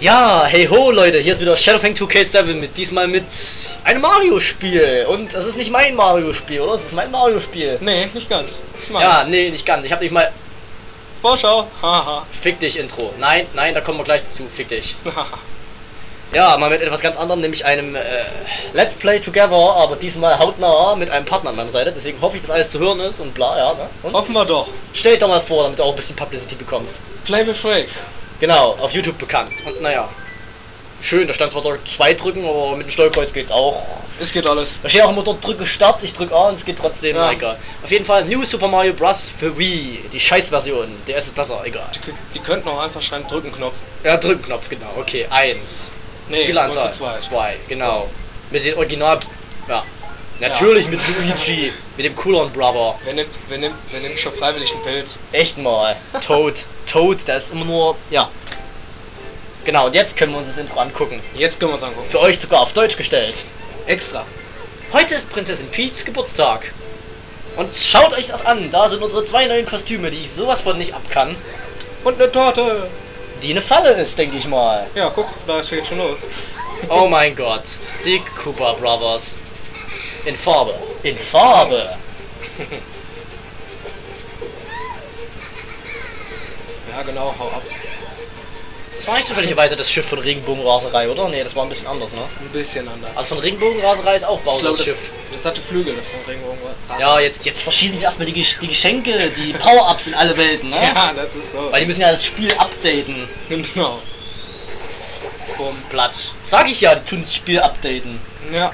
Ja, hey ho Leute, hier ist wieder Shadowfang 2K7 mit diesmal mit einem Mario-Spiel. Und das ist nicht mein Mario-Spiel, oder? Das ist mein Mario-Spiel. Nee, nicht ganz. Ja, nee, nicht ganz. Ich hab nicht mal. Vorschau. Haha. Fick dich, Intro. Nein, nein, da kommen wir gleich dazu. Fick dich. Ja, mal mit etwas ganz anderem, nämlich einem äh, Let's Play Together, aber diesmal hautnah mit einem Partner an meiner Seite. Deswegen hoffe ich, dass alles zu hören ist und bla, ja. Ne? Und Hoffen wir doch. Stell dich doch mal vor, damit du auch ein bisschen Publicity bekommst. Play with Freak. Genau, auf YouTube bekannt. Und naja. Schön, da stand zwar dort zwei drücken, aber mit dem Steuerkreuz geht's auch. Es geht alles. Da steht auch immer dort drücke Start, ich drücke A und es geht trotzdem, Ja. egal. Auf jeden Fall New Super Mario Bros. für Wii, die Scheißversion. Der ist besser, egal. Die, die könnten auch einfach schreiben, drücken Knopf. Ja, Drückenknopf, genau. Okay, eins. Nee, Spielanzahl. zwei. Zwei, genau. Mit den Original. Ja. Natürlich mit Luigi, mit dem Coolon Brother. Wer nimmt, wer nimmt, wer nimmt schon freiwillig einen Pilz? Echt mal. Toad. Toad, der ist immer nur. Ja. Genau, und jetzt können wir uns das Intro angucken. Jetzt können wir uns angucken. Für euch sogar auf Deutsch gestellt. Extra. Heute ist Prinzessin Peachs Geburtstag. Und schaut euch das an, da sind unsere zwei neuen Kostüme, die ich sowas von nicht abkann. Und eine Torte. Die eine Falle ist, denke ich mal. Ja, guck, da ist jetzt schon los. Oh mein Gott. Die Cooper Brothers. In Farbe. In Farbe. Ja, genau, hau ab. Das war nicht zufälligerweise das Schiff von Regenbogenraserei, oder? Nee, das war ein bisschen anders, ne? Ein bisschen anders. Also von Regenbogenraserei ist auch Bowser's das, Schiff. das hatte Flügel, das ist Regenbogen. Ja, jetzt, jetzt verschießen sie erstmal die, die Geschenke, die Power-Ups in alle Welten, ne? Ja, das ist so. Weil die müssen ja das Spiel updaten. Genau. Bumm. Blatt. Sag ich ja, die tun das Spiel updaten. Ja.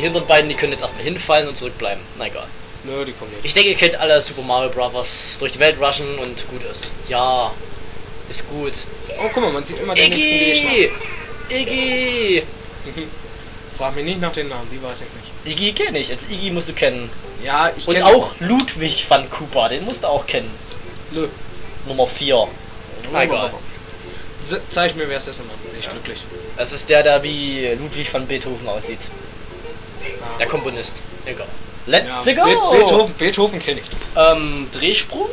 Die hinteren beiden, die können jetzt erstmal hinfallen und zurückbleiben. Na egal. Nö, die kommen nicht. Ich denke, ihr kennt alle Super Mario Bros. durch die Welt rushen und gut ist. Ja, ist gut. Oh, guck mal, man sieht immer den nächsten Gegner. Iggy! Iggy! Frag mich nicht nach den Namen, die weiß ich nicht. Iggy kenne ich, als Iggy musst du kennen. Ja, ich Und auch Ludwig van Cooper, den musst du auch kennen. Nö. Nummer 4. Na egal. Zeig mir, wer es ist dann bin ich glücklich. Das ist der, der wie Ludwig van Beethoven aussieht. Der Komponist. Egal. Let's Ja, go! Be Beethoven, Beethoven kenne ich. Ähm, Drehsprung?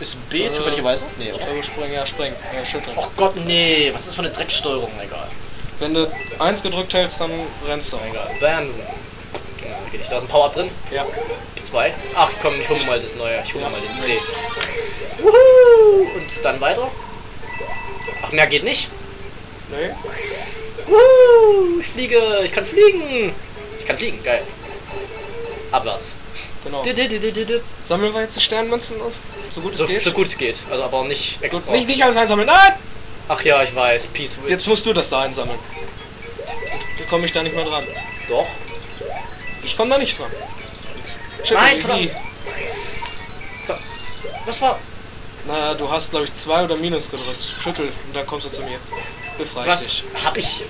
Ist B Äh, zufälligerweise? Nee, oder? Springen, ja, springen. Ja, schütteln. Och Gott, nee, was ist das für eine Drecksteuerung? Egal. Wenn du eins gedrückt hältst, dann rennst du. Egal. Bamsen. Ja, geht nicht. Da ist ein Power-Up drin. Ja. Zwei. Ach komm, ich hole mal das neue. Ich hole Ja, mal den Dreh. Wuhu! Und dann weiter. Ach, mehr geht nicht. Nee. Wuhu! Ich fliege. Ich kann fliegen. Kann fliegen. Geil. Abwärts. Genau. Sammeln wir jetzt die Sternmünzen, so gut es So, geht? so gut es geht. Also aber nicht extra. Gut, nicht, nicht alles einsammeln. Nein! Ach ja, ich weiß. Peace with. Jetzt musst du das da einsammeln. Jetzt komme ich da nicht mehr dran. Doch. Ich komme da nicht dran. Nein, verdammt. Was war. Na, du hast, glaube ich, zwei oder Minus gedrückt. Schüttel und dann kommst du zu mir. Befrei Was dich. hab ich.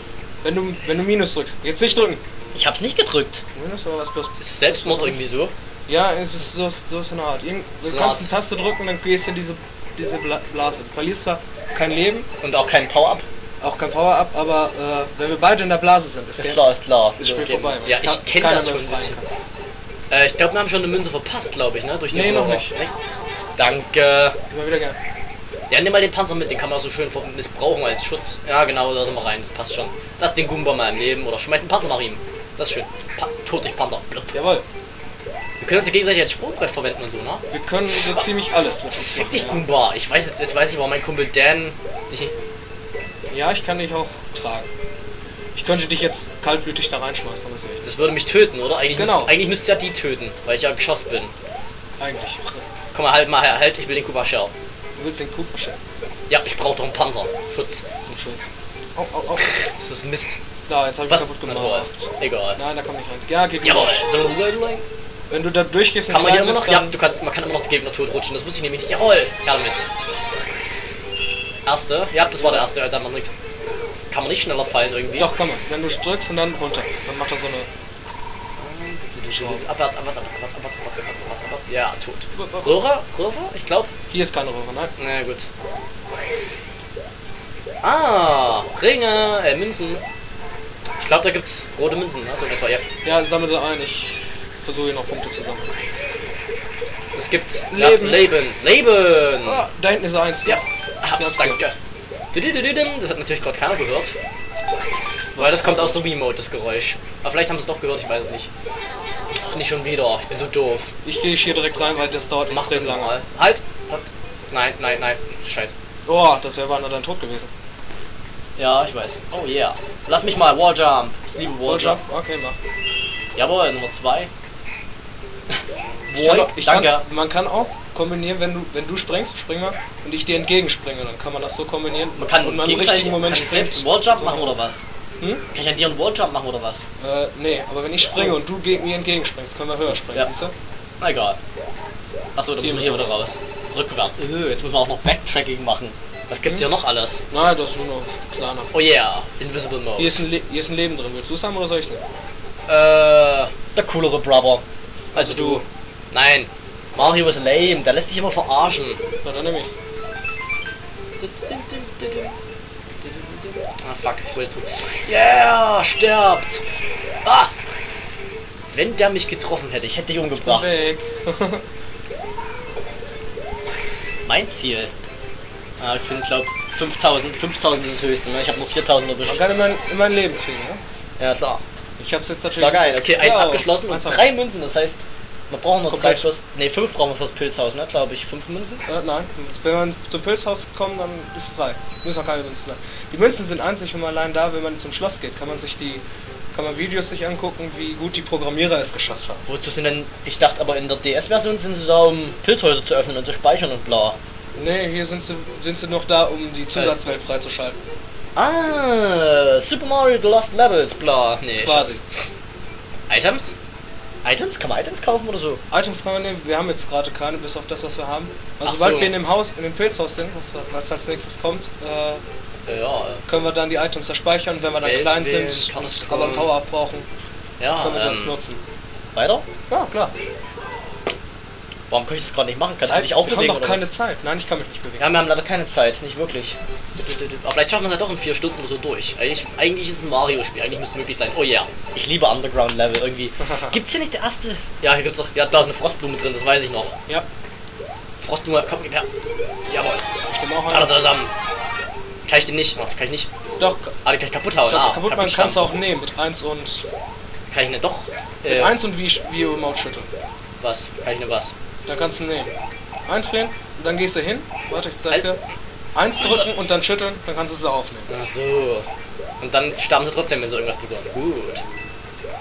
Wenn du, wenn du Minus drückst. Jetzt nicht drücken. Ich hab's nicht gedrückt. Minus oder was plus? Ist es Selbstmord irgendwie so? Ja, es ist so, so ist eine Art. Irgend, du So kannst eine Taste drücken, dann gehst du in diese, diese Bla Blase. Du verlierst zwar kein Leben, Und auch kein Power-Up? auch kein Power-Up, aber äh, wenn wir beide in der Blase sind, ist, Ist klar, ist klar. ist Spiel Okay. vorbei. Ja, ich ist kenne das schon ein bisschen. Äh, ich glaube, wir haben schon eine Münze verpasst, glaube ich, ne? Durch die Nee, noch nicht. Nee? Danke. Immer wieder gern. Ja, nimm mal den Panzer mit, den kann man auch so schön missbrauchen als Schutz. Ja, genau, da sind wir rein, das passt schon. Lass den Goomba mal im Leben oder schmeiß den Panzer nach ihm. Das ist schön. Pa Tot dich, Panzer. Blub. Jawohl. Wir können uns ja gegenseitig als Sprungbrett verwenden und so, ne? Wir können so ziemlich alles mit uns Fick dich. Goomba. Ich weiß jetzt, jetzt weiß ich, warum mein Kumpel Dan dich nicht. ja, ich kann dich auch tragen. Ich könnte dich jetzt kaltblütig da reinschmeißen, das. Das würde mich töten, oder? Eigentlich, Genau. müsst, eigentlich müsste ja die töten, weil ich ja geschossen bin. Eigentlich. Komm mal, halt mal her, halt, ich will den Kuba Shell. Du willst den Kuchen stellen Ja, ich brauche doch einen Panzer. Schutz. zum Schutz. Au, au, au. Das ist Mist. Da, jetzt habe ich Was? kaputt gemacht. Egal. Nein, da kommt nicht rein. Ja, geht Jawohl. durch. Wenn du da durchgehst, kann man hier immer noch. Ja, du kannst, man kann immer noch die Gegner rutschen. Das muss ich nämlich nicht. Jawohl. Ja, damit. Erste. Ja, das war der erste. Also noch nichts. Kann man nicht schneller fallen irgendwie? Doch, komm. Wenn du drückst und dann runter. Dann macht er so eine. Abwärts, abwärts, abwärts, abwärts, abwärts, abwärts, abwärts, abwärts. Ja, tot. Röhre? Röhre? Ich glaube. Hier ist keine Röhre, nein. Na gut. Ah, Ringe, äh, Münzen. Ich glaube, da gibt's rote Münzen, ne? So in etwa, ja. Ja, sammel sie ein. Ich versuche hier noch Punkte zu sammeln. Es gibt Leben. Leben. Leben! Ah, da hinten ist eins. Ja, hab's, danke. Das hat natürlich gerade keiner gehört. Weil das kommt aus der Wiimote, das Geräusch. Aber vielleicht haben sie es doch gehört, ich weiß es nicht. Ach, nicht schon wieder. Ich bin so doof. Ich gehe hier direkt rein, weil das dauert Mach extrem das lange. mal. Halt! Nein, nein, nein. Scheiße. Oh, das wäre beinahe dann tot gewesen. Ja, ich weiß. Oh yeah. Lass mich mal. Walljump. Ich liebe Walljump. Okay, mach. Jawohl, Nummer 2. Ich kann, Boy, ich danke. kann, man kann auch kombinieren, wenn du wenn du springst, spring mal, und ich dir entgegenspringe, dann kann man das so kombinieren. Man kann und man im richtigen Moment kann ich selbst einen Walljump machen oder was? Hm? Kann ich an dir einen Walljump machen oder was? Äh, nee, aber wenn ich springe und du gegen mir entgegenspringst, können wir höher springen, Ja. siehst du? Na egal. Achso, dann müssen wir hier wieder wir raus. Rückwärts. Äh, jetzt müssen wir auch noch Backtracking machen. Was gibt's Hm? hier noch alles? Nein, das ist nur noch kleiner. Oh yeah, Invisible Mode. Hier ist ein, Le hier ist ein Leben drin. Willst du es haben oder soll ich es nehmen? Äh, der coolere Brother. Also Also du. du. Nein. Mario ist lame, der lässt sich immer verarschen. Na, dann nehme ich's. Ah, fuck, ich wollte zu. Yeah, stirbt! Ah! Wenn der mich getroffen hätte, ich hätte dich umgebracht. Mein Ziel. Ah, ich bin, glaub, 5000. 5000 ist das höchste, ne? Ich habe nur 4000 Man erwischt. kann immer, immer ein Leben kriegen, ne? Ja, klar. Ich hab's jetzt natürlich. Schlag ein. Okay, eins Ja, abgeschlossen und eins ab- drei Münzen. Das heißt, wir brauchen noch drei Komplett. fürs. Ne, fünf brauchen wir fürs Pilzhaus, ne? Glaube ich. Fünf Münzen? Äh, nein, wenn man zum Pilzhaus kommt, dann ist frei. Müssen auch keine Münzen sein. Die Münzen sind einzig und allein da, wenn man zum Schloss geht, kann man sich die, kann man Videos sich angucken, wie gut die Programmierer es geschafft haben. Wozu sind denn. Ich dachte aber in der DS-Version sind sie da, um Pilzhäuser zu öffnen und zu speichern und bla. Nee, hier sind sie, sind sie noch da, um die Zusatzwelt freizuschalten. Ah, Super Mario The Lost Levels, bla. Nee, Quasi. Schatz. Items? Items? Kann man Items kaufen oder so? Items kann man nehmen, wir haben jetzt gerade keine, bis auf das, was wir haben. Also Ach sobald so. wir in dem Haus, in dem Pilzhaus sind, was als nächstes kommt, äh, Ja, können wir dann die Items da speichern. Wenn wir dann Welt klein sind, aber ein Power-Up brauchen, ja. können wir das ähm, nutzen. Weiter? Ja, klar. Warum kann ich das gerade nicht machen? Kannst Zeit, du dich auch wir haben bewegen doch oder keine was? Zeit. Nein, ich kann mich nicht bewegen. Ja, wir haben leider keine Zeit, nicht wirklich. Aber vielleicht schaffen wir es halt doch in vier Stunden oder so durch. Eigentlich, eigentlich ist es ein Mario-Spiel, eigentlich müsste es möglich sein. Oh ja, ich liebe Underground-Level irgendwie. Gibt's hier nicht der erste? Ja, hier gibt's auch. Ja, da ist eine Frostblume drin, das weiß ich noch. Ja, Frostblume, komm, gib her. Jawohl. ich nehme auch einen. da. Kann ich den nicht? Oh, kann ich nicht. Doch, Ah, den kann ich kaputt hauen. kannst ah, kaputt machen, kannst du auch nehmen mit 1 und Kann ich ne doch? mit Äh, 1 und wie, wie Remote schütteln. was? Kann ich ne was? Da kannst du nehmen. Einfrieren und dann gehst du hin. Warte, ich zeig's Halt. dir. Eins drücken und dann schütteln, dann kannst du sie aufnehmen. Ach so. Und dann sterben sie trotzdem, wenn sie irgendwas bekommen. Gut.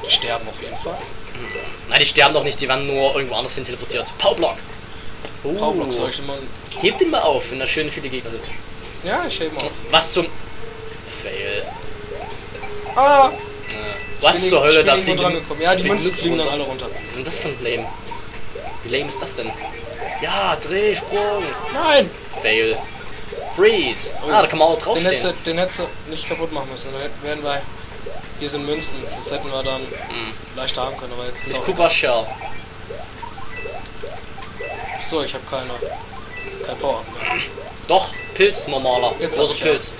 Die sterben auf jeden Fall. Nein, die sterben doch nicht, die werden nur irgendwo anders hin teleportiert. Powerblock. Oh. Powerblock soll ich dir mal. Heb den mal auf, wenn da schön viele Gegner sind. Ja, ich hebe mal auf. Was zum... Fail. Ah! Was zur Hölle, ich da bin irgendwo fliegen... dran gekommen. Ja, die Münzen fliegen dann alle runter. Was ist denn das für ein Lame? Wie lame ist das denn? Ja, Drehsprung. Nein! Fail. Freeze. Oh. Ah, da kann man auch Den draufstehen. hättest, du- den hättest du nicht kaputt machen müssen. Dann wären wir. Hier sind Münzen. Das hätten wir dann leichter haben können, aber jetzt ist auch. Kuba Shell. So, ich habe keine. Kein Power mehr. Doch, Pilz normaler. Jetzt Großer Pilz.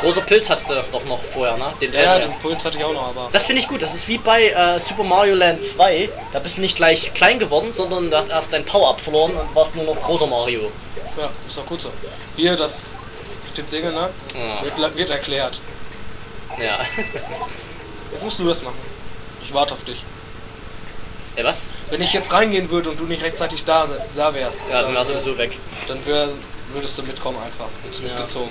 Großer Pilz hattest du doch noch vorher, ne? Den Ja, äh, den Puls hatte ich auch noch, aber. Das finde ich gut. Das ist wie bei äh, Super Mario Land 2. Da bist du nicht gleich klein geworden, sondern du hast erst dein Power-Up verloren und warst nur noch großer Mario. Ja, ist doch gut so. Hier, das. Mit den Dingen, ne? Ja. Wird, wird erklärt. Ja. Jetzt musst du das machen. Ich warte auf dich. Ey, was? Wenn ich jetzt reingehen würde und du nicht rechtzeitig da, da wärst, Ja, dann dann, war sowieso weg. dann wär, würdest du mitkommen einfach. Und Ja. mitgezogen.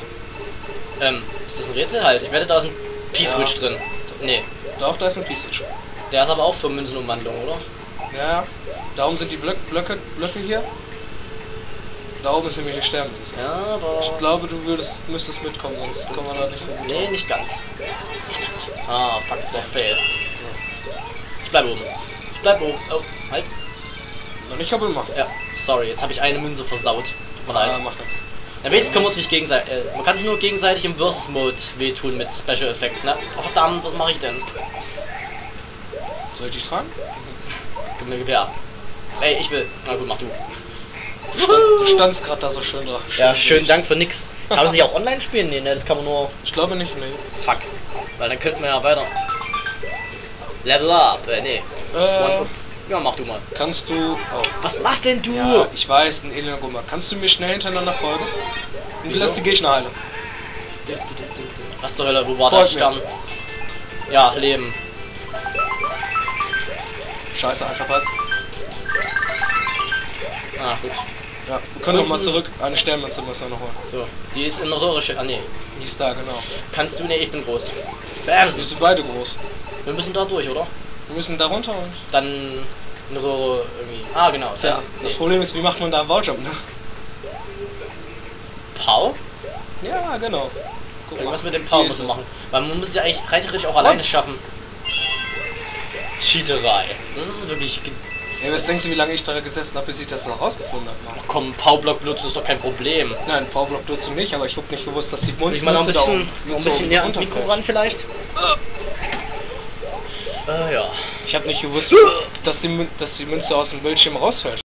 Ähm, ist das ein Rätsel halt? Ich wette, da ist ein P-Switch Ja. drin. Nee. Da, da ist ein Piece. Der ist aber auch für Münzenumwandlung, oder? Ja, ja. Da oben sind die Blöcke, Blöcke, Blöcke hier. Da oben ist nämlich die Sternlinse. Ja, aber. Ich glaube, du würdest, müsstest mitkommen, sonst kommen wir da nicht so gut. Nee, nicht ganz. Verdammt. Ah, fuck, das war fail. Ich bleib oben. Ich bleib oben. Oh, halt. Noch nicht kaputt machen. Ja, sorry, jetzt habe ich eine Münze versaut. Tut mir leid. Ah, macht nichts. Ja, wenigstens wir uns nicht gegenseitig. Äh, man kann sich nur gegenseitig im Versus-Mode wehtun mit Special Effects, ne? Oh verdammt, was mache ich denn? Soll ich dich tragen? Gib mir Gewehr. Ey, ich will. Na gut, mach du. Du, stand, du standst gerade da so schön da. Ja, schönen. Dank für nix. Kann man sich auch online spielen? Nee, ne, das kann man nur. Ich glaube nicht, nee. Fuck. Weil dann könnten wir ja weiter. Level up, äh, nee. Äh, One up. Ja, mach du mal. Kannst du. Oh. Was machst denn du? Ja, ich weiß, ein elender Gummer. Kannst du mir schnell hintereinander folgen? Und lass die Gegner heilen. Was zur Hölle, wo war der Stern? Ja, Leben. Scheiße, einfach passt. Ah, gut. Ja, wir können noch mal Münzen. zurück. Eine Sternmünze müssen wir noch holen. So, die ist in der Röhre. sche- Ah, nee. Die ist da, genau. Kannst du? Nee, ich bin groß. Wir Bamsen. sind beide groß. Wir müssen da durch, oder? Wir müssen da runter und. Dann eine Röhre irgendwie. Ah, genau. Tja, das nee. Problem ist, wie macht man da einen Walljump, ne? Pau? Ja, genau. Guck mal. Irgendwas mit dem Pau muss man machen. Weil man muss ja eigentlich rein theoretisch auch alleine Und? schaffen. Cheaterei. Das ist wirklich. Ja, was denkst du, wie lange ich da gesessen habe, bis ich das noch rausgefunden habe? Mann? Komm, Pau-Block benutzen ist doch kein Problem. Nein, Powerblock dazu nicht, aber ich hab nicht gewusst, dass die Münze ich mal noch ein bisschen, ein bisschen näher ans Mikro ran vielleicht? Äh, ja. Ich habe nicht gewusst, dass die, Mün- dass die Münze aus dem Bildschirm rausfällt.